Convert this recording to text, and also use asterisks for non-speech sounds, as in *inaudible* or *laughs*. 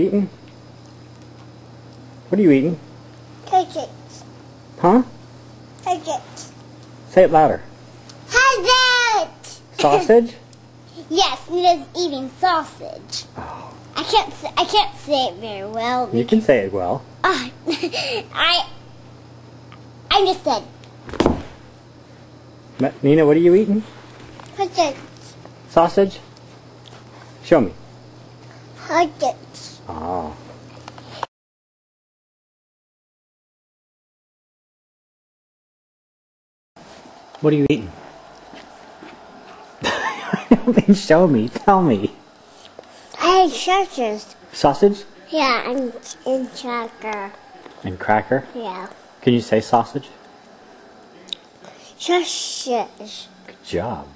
eating? What are you eating? Crickets. Huh? Crickets. Say it louder. Cricket! Sausage? *laughs* yes, Nina's eating sausage. Oh, I can't. Say, I can't say it very well. you can say it well. Uh, *laughs* I. I just said Nina, what are you eating? crickets. Sausage? Show me. Crickets. Oh. What are you eating? I don't mean show me. Tell me. I ate sausages. Sausage Yeah, and in cracker. and cracker. Yeah. Can you say sausage? Sausage. Good job.